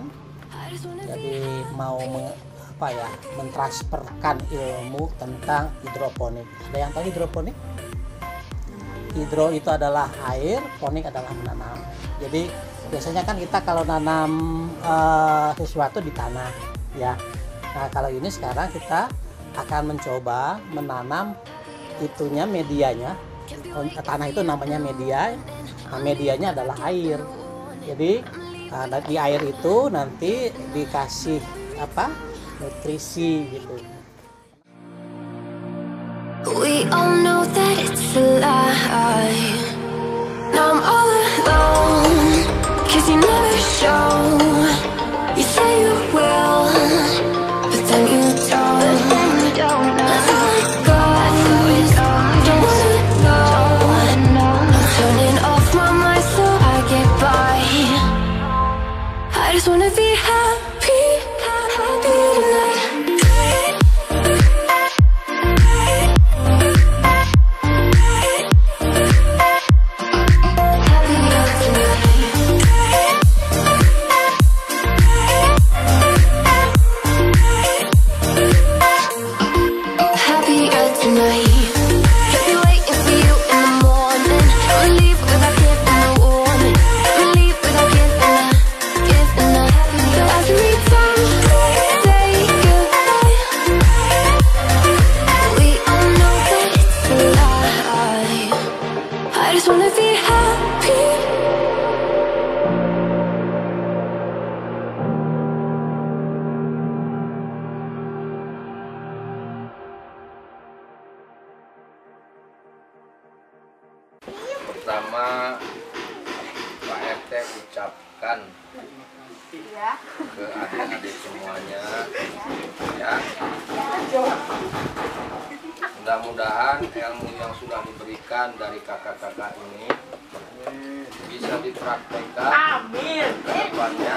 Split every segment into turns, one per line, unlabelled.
Be
jadi mau me- apa ya mentransferkan ilmu tentang hidroponik. Ada yang tahu hidroponik? Hidro itu adalah air ponik adalah menanam. Jadi biasanya kan kita kalau nanam eh, sesuatu di tanah ya. Nah kalau ini sekarang kita akan mencoba menanam itunya medianya. Tanah itu namanya media. Nah, medianya adalah air. Jadi uh, di air itu nanti dikasih apa nutrisi gitu
We all know that it's a lie. Now I'm all alone. Cause you never just wanna be happy.
Pertama Pak RT ucapkan ke adik-adik semuanya. Ya. Mudah-mudahan ilmu yang sudah diberikan dari kakak-kakak ini bisa dipraktekkan ke depannya.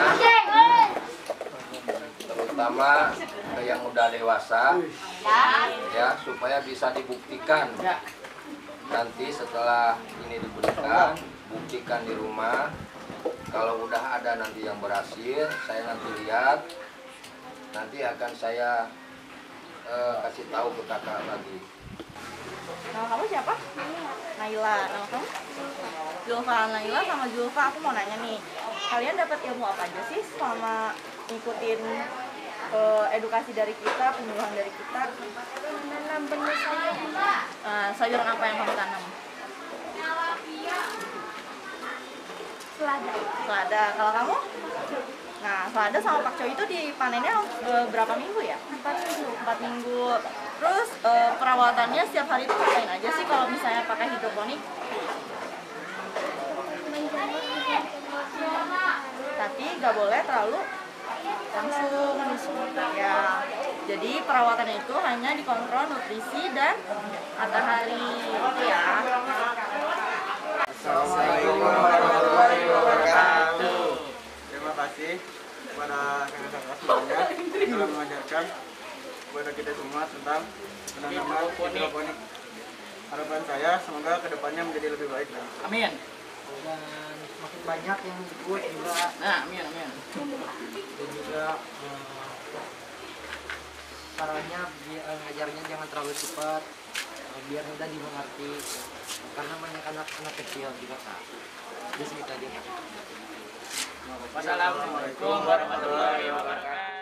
Terutama ke yang udah dewasa. Ya. Supaya bisa dibuktikan. Nanti setelah ini diberikan buktikan di rumah kalau udah ada nanti yang berhasil saya nanti lihat nanti akan saya eh, kasih tahu ke kakak lagi
Nama kamu siapa? Naila. Nama kamu? Zulfa. Naila sama Zulfa, aku mau nanya nih. Kalian dapat ilmu apa aja sih selama ngikutin eh, edukasi dari kita, penyuluhan dari kita? Menanam benih sayur. Eh, sayuran apa yang kamu tanam? Selada. Selada. Kalau kamu? Nah, selada sama pakcoy itu dipanennya eh, berapa minggu ya? Empat minggu. Empat minggu. Terus eh, perawatannya setiap hari itu ngapain aja sih kalau misalnya pakai hidroponik? Tapi nggak boleh terlalu langsung ya. Jadi perawatannya itu hanya dikontrol nutrisi dan matahari itu ya.
Assalamualaikum warahmatullahi wabarakatuh. Terima kasih kepada kakak-kakak semuanya yang telah mengajarkan kepada kita semua tentang penanaman hidroponik. Harapan saya semoga ke depannya menjadi lebih baik lagi.
Amin.
dan makin banyak yang ikut juga
Nah, amin, amin.
dan juga eh, caranya bi- eh, ngajarnya jangan terlalu cepat eh, biar mudah dimengerti karena banyak anak-anak kecil juga kak jadi segitu aja.
Wassalamualaikum warahmatullahi